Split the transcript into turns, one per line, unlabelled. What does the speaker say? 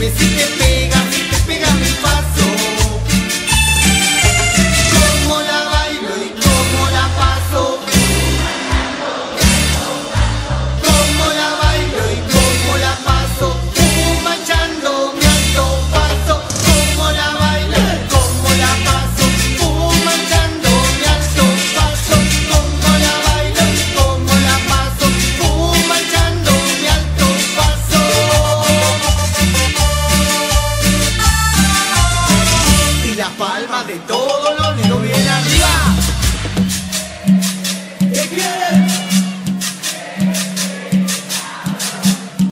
me see las palmas de todos los niños bien arriba.